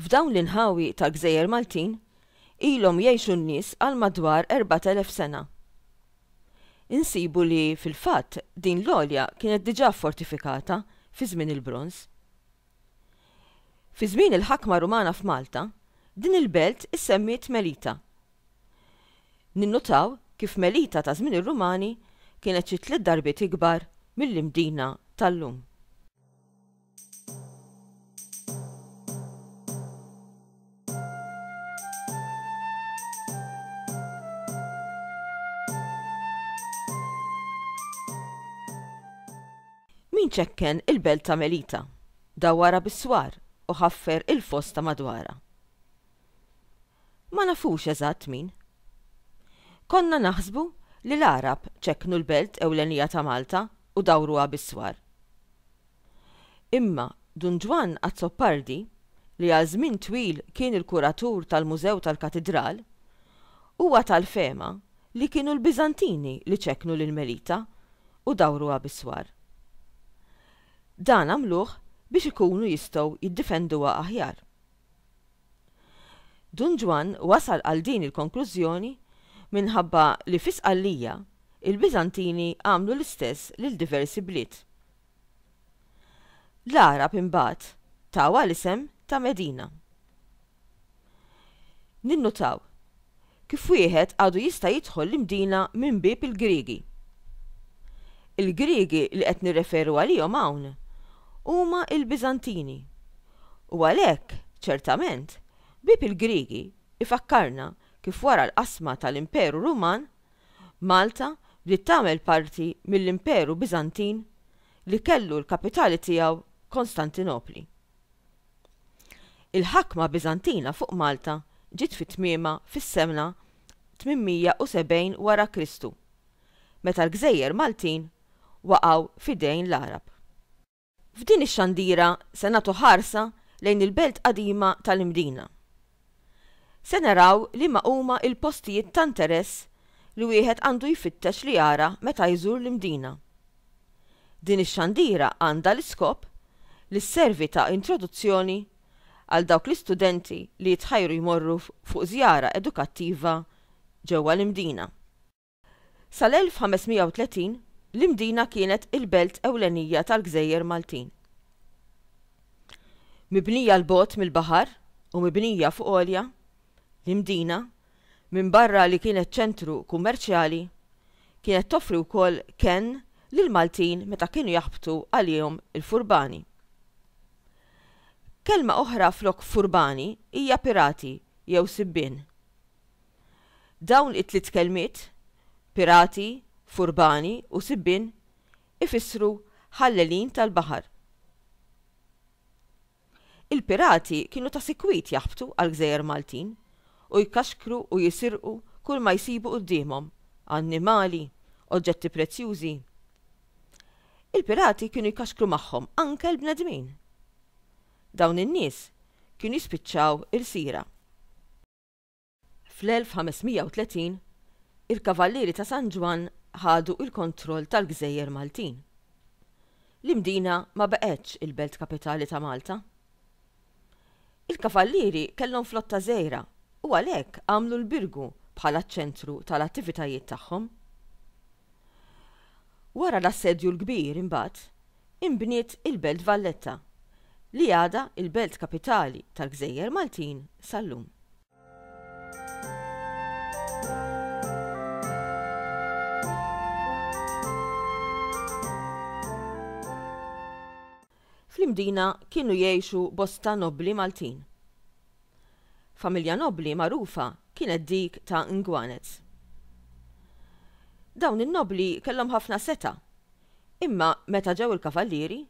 F'dawn l-inħawi tal-gżejjer Maltin ilhom jgħixu n-nies għal madwar 4,000 sena. Insibu li, fil-fatt, din l-għolja kienet diġà ffortifikata fi żmien il-Bronż. Fi żmien il-ħakma Rumana f'Malta, din il-belt issemmiet Melita. Ninnutaw kif Melita ta' żmien ir-Rumani kienet xi tliet darbiet ikbar mill-Imdina tal-lum. Min ċekken il-belt ta' Melita, dawwarha bis-swar u ħaffer il-fost ta' madwarha. Ma nafux eżatt min. Konna naħsbu li l-Għarab ċekknu l-belt ewlenija ta' Malta u dawruha bis-swar. Imma Dun Ġwann Azzopardi, li għal żmien twil kien il-kuratur tal-Mużew tal-Katidral, huwa tal-fehma li kienu l-Biżantini li ċekknu lil Melita u dawruha bis-swar. Dan għamluh biex ikunu jistgħu jiddifenduha aħjar. Dun Ġwann wasal għal din il-konklużjoni minħabba li fi Sqallija il-Biżantini għamlu l-istess lil diversi bliet. L-Għarab imbagħad tawha l-isem ta' Medina. Ninnutaw kif wieħed għadu jista' jidħol l-Imdina minn bieb il-Griegi. Il-Griegi li qed nirreferu għalihom hawn huma l-Biżantini, u għalhekk, ċertament, bieb il-Griegi jfakkarna kif wara l-qasma tal-Imperu Ruman, Malta bdiet tagħmel parti mill-Imperu Biżantin li kellu l-kapitali tiegħu Kostantinopli. Il-ħakma Biżantina fuq Malta ġiet fi tmiemha fis-sena 870 wara Kristu, meta l-gżejjer Maltin waqgħu f'idejn l-Għarab. F'din ix-xandira se nagħtu ħarsa lejn il-belt qadima tal-Imdina, Se naraw liema huma l-postijiet ta' interess li wieħed għandu jfittex li jara meta jżur l-Imdina. Din ix-xandira għandha l-iskop li sservi ta' introduzzjoni għal dawk l-istudenti li jitħajru jmorru fuq żjara edukattiva ġewwa l-Imdina. Sal-1530, l-Imdina kienet il-belt ewlenija tal-gżejjer Maltin. Mibnija 'l bogħod mill-baħar u mibnija fuq għolja, l-Imdina, minbarra li kienet ċentru kummerċjali, kienet toffri wkoll kenn lill-Maltin meta kienu jaħbtu għalihom il-furbani. Kelma oħra flok furbani hija pirati jew sibbien. Dawn it-tliet kelmiet, pirati, furbani u sibbien, ifissru ħallelin tal-baħar. Il-pirati kienu ta' sikwit jaħbtu għall-gżejjer Maltin u jkaxkru u jisirqu kull ma jsibu quddiemhom, annimali, oġġetti prezzjużi. Il-pirati kienu jkaxkru magħhom anke l-bnedmin. Dawn in-nies kienu jispiċċaw ilsira. Fl-1530, il-Kavallieri ta' San Ġwann ħadu il-kontroll tal-gżejjer Maltin. L-Imdina ma baqgħetx il-belt kapitali ta' Malta. Il-Kavallieri kellhom flotta żgħira u għalhekk għamlu l-Birgu bħala ċ-ċentru tal-attivitajiet tagħhom. Wara l-Assedju l-Kbir imbagħad inbniet il-Belt Valletta, li għadha l-belt kapitali tal-gżejjer Maltin sal-lum. Fl-Imdina kienu jgħixu bosta nobbli Maltin. Familja nobbli magħrufa kienet dik ta' Ngwanez. Dawn in-nobbli kellhom ħafna setgħa, imma meta ġew il-Kavallieri,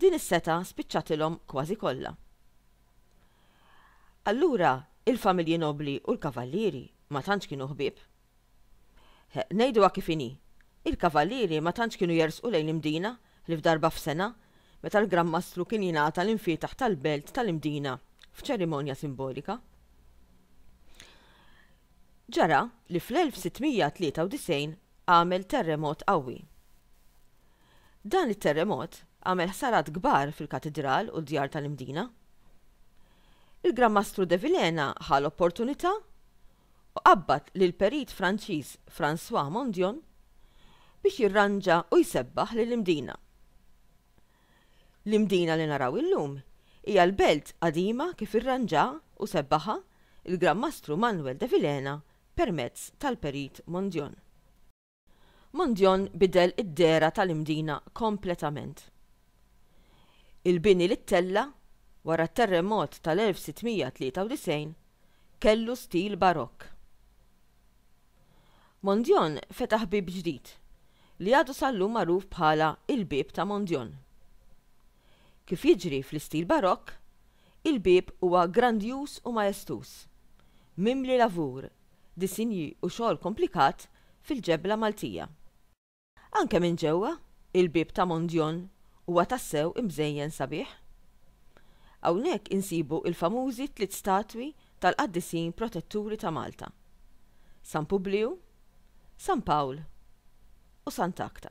din is-setgħa spiċċatilhom kważi kollha. Allura, il-familji nobbli u l-Kavallieri ma tantx kienu ħbieb. Ngħiduha kif inhi, il-kavallieri ma tantx kienu jersqu lejn l-Imdina ħlief darba f'sena, meta l-Gran Mastru kien jingħata l-infietaħ tal-belt tal-Imdina f'ċerimonja simbolika. Ġara li fl-1693 għamel terremot qawwi. Dan it-terremot għamel ħsarat kbar fil-Katidral u d-djar tal-Imdina. Il-Gran Mastru Devilena ħa l-opportunità u qabbad lill-perit Franċiż François Mondion biex jirranġa u jsebbaħ lill-Imdina. L-Imdina li naraw illum hija l-belt qadima kif irranġa u sebbaħha l-Gran Mastru Manuel de Vilhena permezz tal-perit Mondion. Mondjon bidel id-dehra tal-Imdina kompletament. Il-bini li ttella' wara t-terremot tal-1693 kellu stil Barokk. Mondjon fetaħ bieb ġdid li għadu sal-lum magħruf bħala il-Bieb ta' Mondjon. Kif jiġri fl-istil Barokk, il-bieb huwa grandjuż u maestuż, mimli lavur disinji u xogħol komplikat fil-ġebla Maltija. Anke minn ġewwa, il-bieb ta' Mondjon huwa tassew imżejjen sabiħ. Hawnhekk insibu l-famużi tliet statwi tal-qaddisin protetturi ta' Malta, San Publiju, San Pawl u Sant'Agta.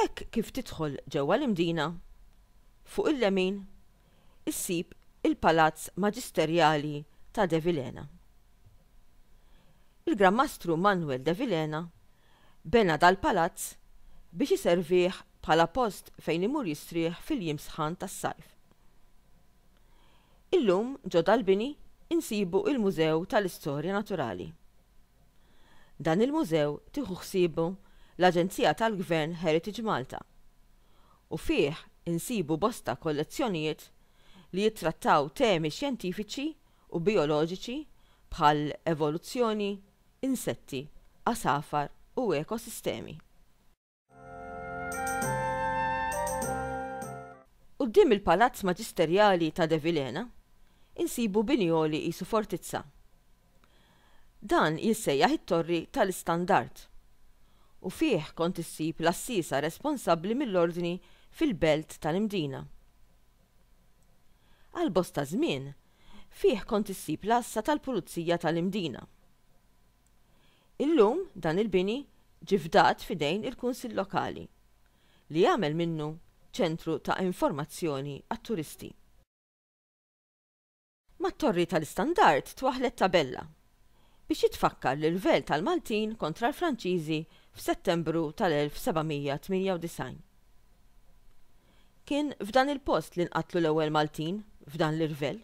Hekk kif tidħol ġewwa l-Imdina, fuq il-lemin issib il-Palazz Maġisterjali ta' De Vilhena. Il-Gran Mastru Manuel De Vilhena bena dal-palazz biex iservih bħala post fejn imur jistrieħ fil-jiem sħan tas-sajf. Illum ġo dal-bini insibu il-Mużew tal-Istorja Naturali Dan il-mużew tieħu ħsiebu l-aġenzija tal-Gvern Heritage Malta u fih insibu bosta kollezzjonijiet li jittrattaw temi xjentifiċi u bijoloġiċi bħal evoluzzjoni, insetti, għasafar u ekosistemi. Quddiem il-palazz maġisterjali ta' Devilena insibu bini għoli qisu fortizza. Dan jissejjaħ it-Torri tal-Istandard u fih kont issib l-għassiesa responsabbli mill-ordni fil-Belt tal-Imdina. Għal bosta żmien fih kont issib l-għassa tal-Pulizija tal-Imdina. Illum dan il-bini ġie fdat f'idejn il-Kunsill Lokali li għamel minnu ċentru ta' informazzjoni għat-turisti. Mat-Torri tal-Istandard twaħħlet tabella biex jitfakkar l-irvell tal-Maltin kontra l-Franċiżi f'Settembru tal-1798. Kien f'dan il-post li nqatlu l-ewwel Maltin f'dan l-irvell.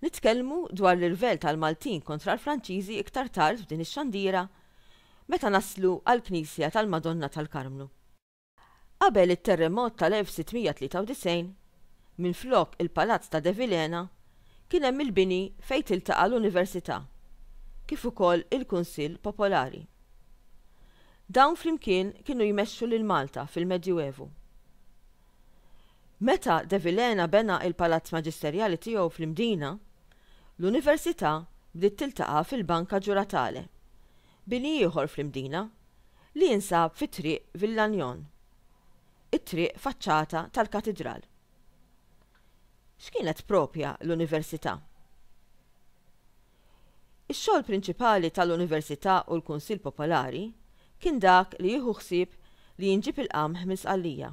Nitkellmu dwar l-irvell tal-Maltin kontra l-Franċiżi iktar tard f'din ix-xandiera meta naslu għall-knisja tal-Madonna tal-Karmnu. Qabel it-terremot tal-1693, minflok il-Palazz ta' De Vilhena, kien hemm il-bini fejn tiltaqa' l-Università, kif ukoll il-Kunsill Popolari. Dawn flimkien kienu jmexxu lil Malta fil-Medjuevu. Meta De Vilhena bena il-Palazz Maġisterjali tiegħu fl-Imdina, l-Università bdiet tiltaqa' fil-Banca Giuratale, bini ieħor fl-Imdina, li jinsab fi Triq Villanyon, it-triq faċċata tal-Katidral. X'kienet proprja l-Università? Ix-xogħol prinċipali tal-Università u l-Kunsill Popolari kien dak li jieħu ħsieb li jinġieb il-qamħ minn Sqallija.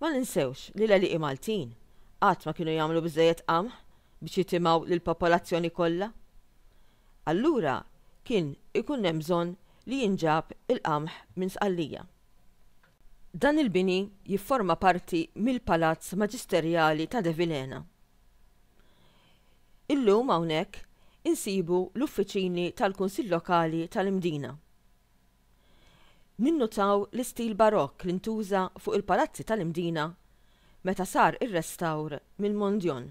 Ma ninsewx li l-għelieqi Maltin qatt ma kienu jagħmlu biżżejjed qamħ biex jitimgħu lill-popolazzjoni kollha. Allura kien ikun hemm bżonn li jinġab il-qamħ minn Sqallija. Dan il-bini jifforma parti mill-Palazz Maġisterjali ta' De Vilhena Illum hawnhekk insibu l-uffiċini tal-Kunsill Lokali tal-Imdina. Ninnutaw l-istil Barokk li ntuża fuq il-palazzi tal-Imdina meta sar ir-restawr mill-Mondjon.